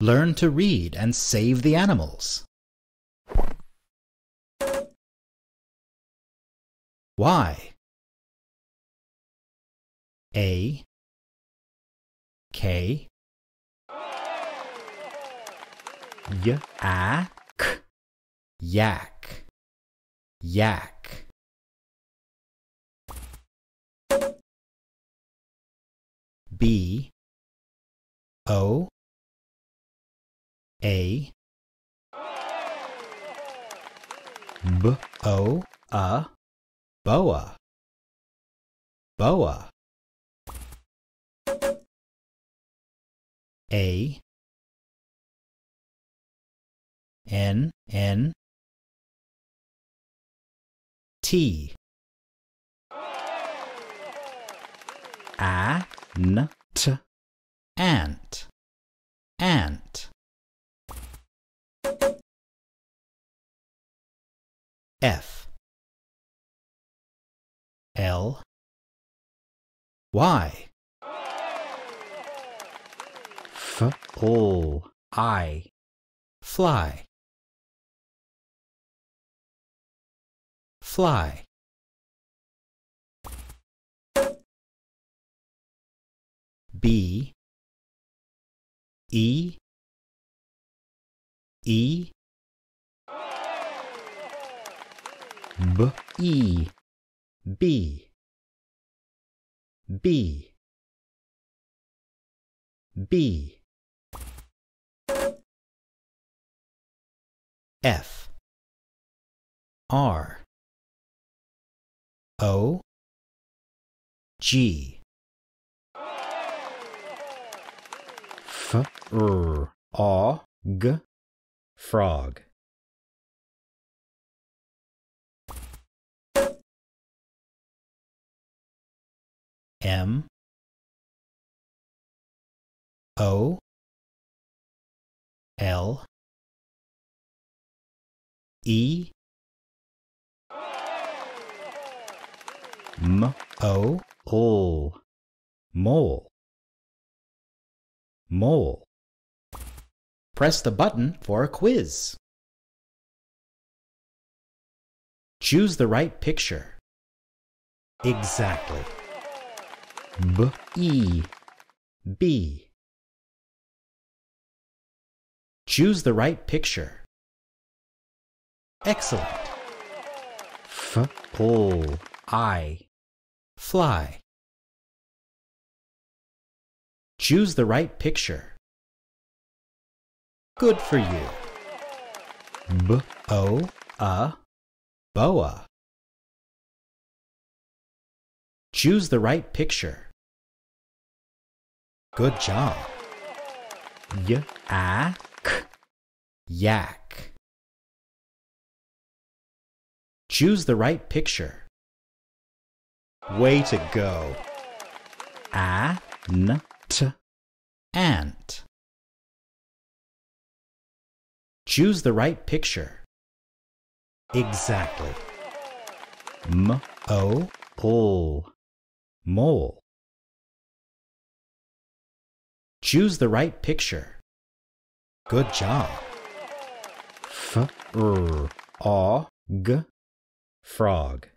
Learn to read and save the animals. Y A. K. Y. A. K. Yak. Yak. B. O A B O A Boa. Boa. A N N T. A N T. Ant. Ant F. L. Y. F. O I. Fly. Fly. B. E. E B. E. B. B. B. F. R. O. G. F. R. O. G. Frog M O L E M O L Mole Mole Press the button for a quiz. Choose the right picture. Exactly. B E B Choose the right picture. Excellent. F O I Fly. Choose the right picture. Good for you. B O A Boa. Choose the right picture. Good job. Y A K Yak. Choose the right picture. Way to go. A N T Ant. Choose the right picture. Exactly. M O L Mole. Choose the right picture. Good job. F R O G Frog.